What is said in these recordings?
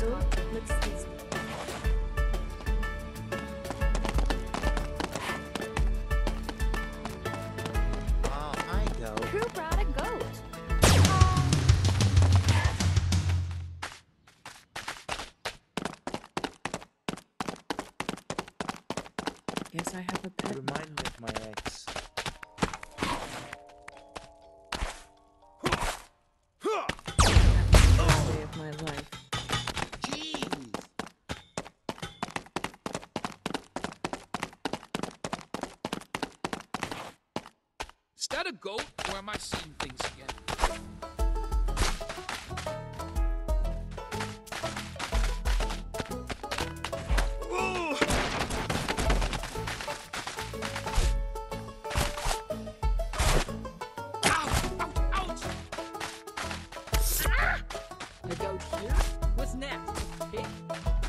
So, looks easy. goat, or am I seeing things again? Ah! What's next? Pig?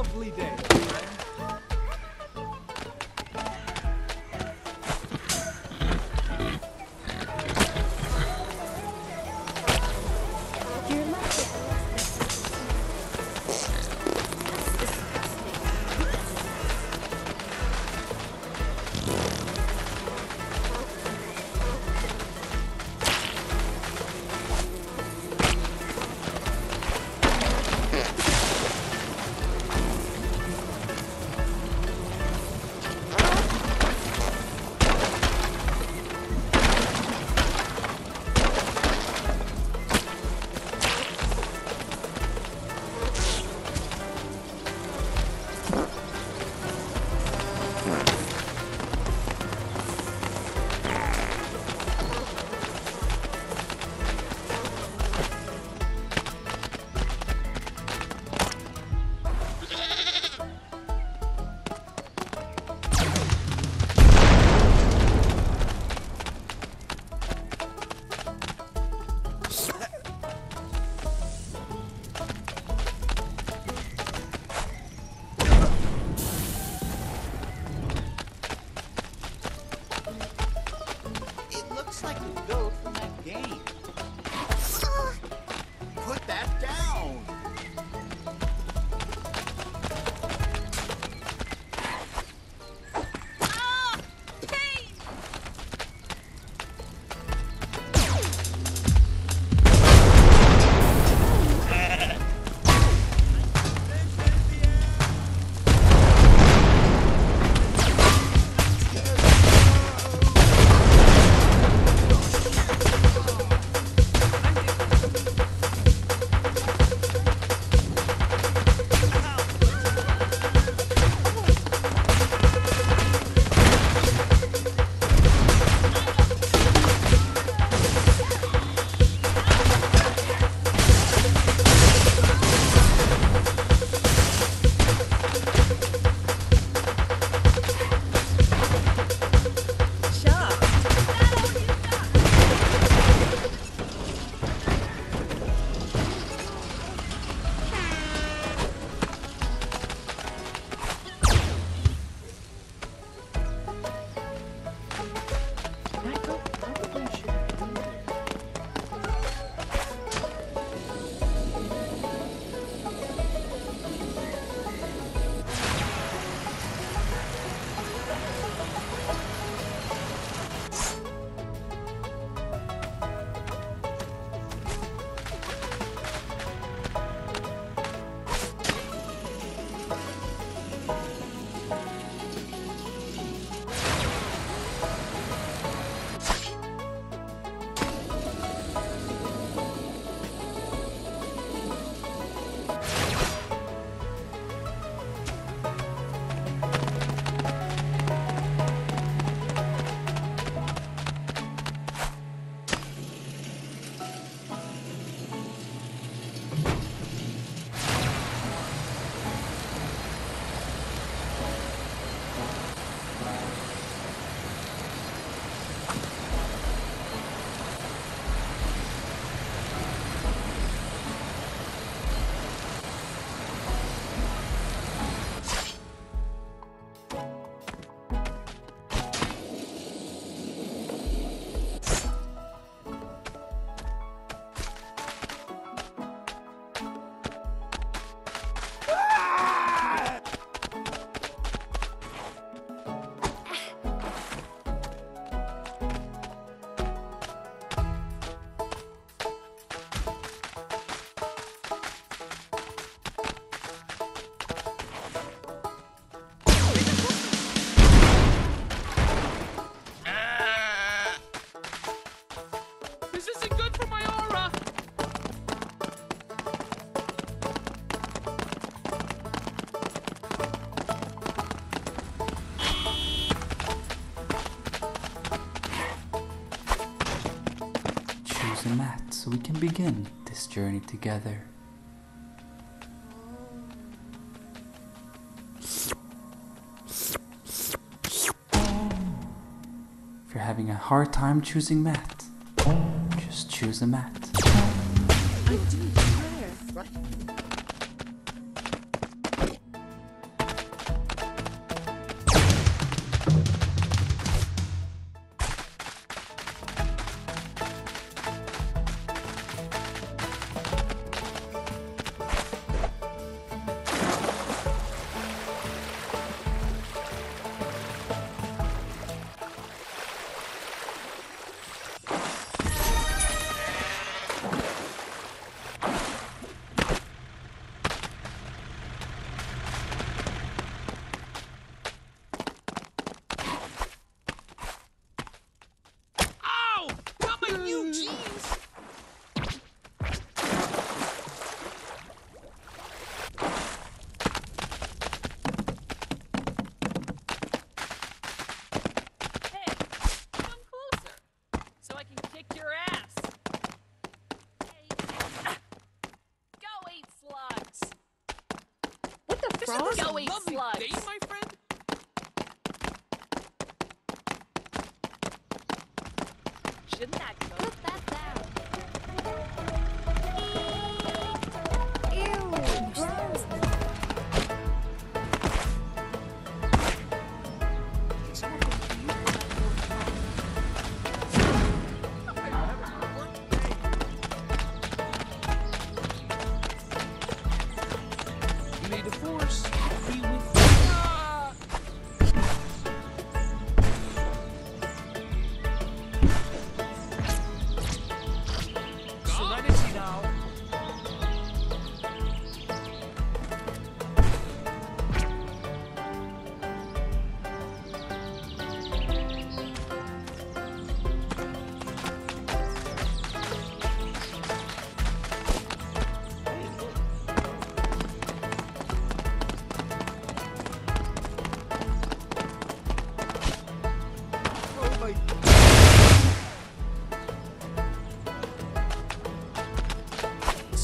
Lovely day? Begin this journey together. If you're having a hard time choosing mat, just choose a mat. Frog? this a Go eat lovely slugs. day, my friend? Shouldn't that go? Put that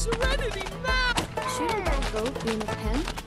Serenity now! Shouldn't that goat be in a pen?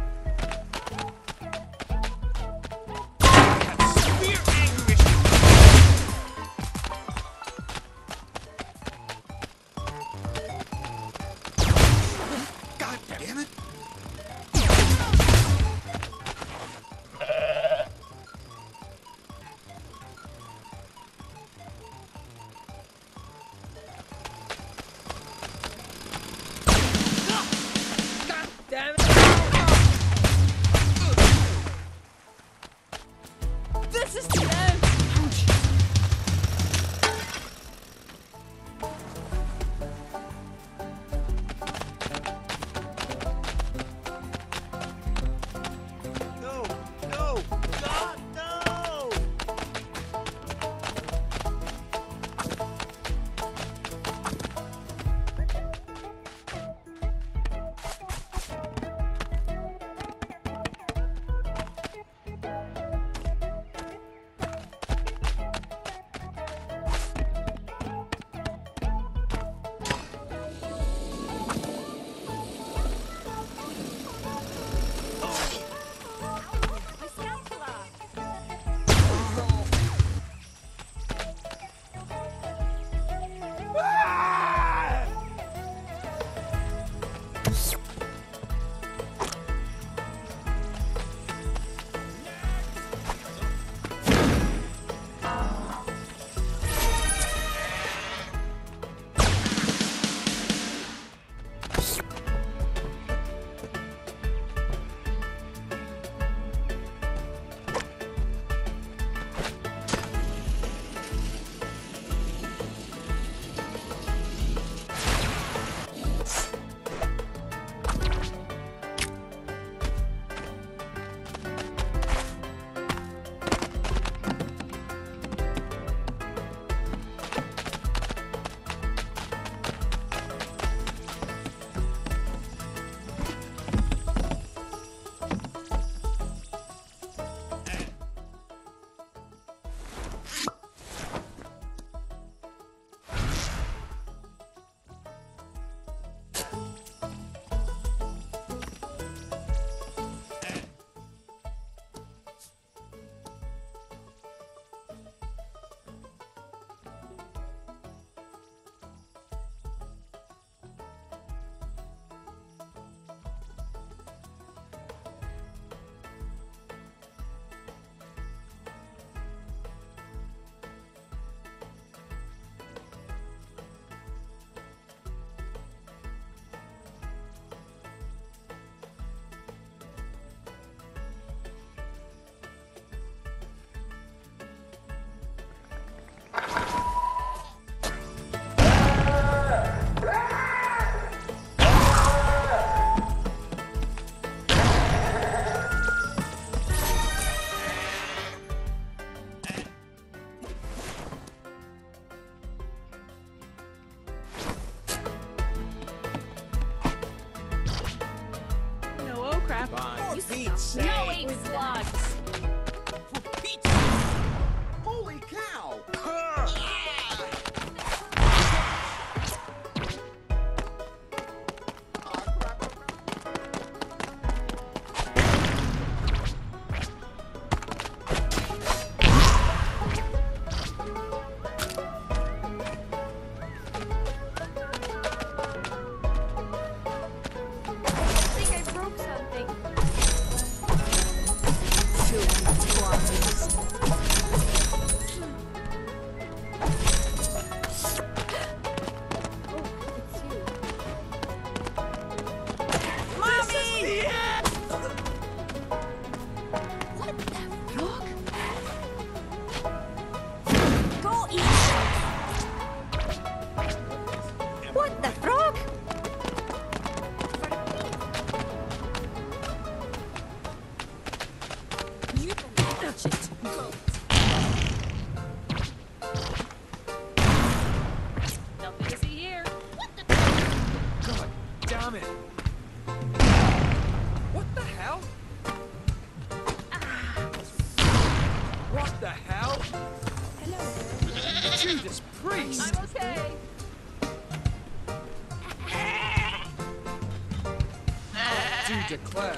Declare.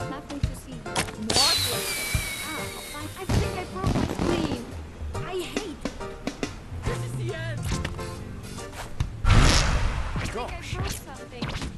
Nothing to see. I think I broke my screen. I hate. This is the end. Gosh. I broke something.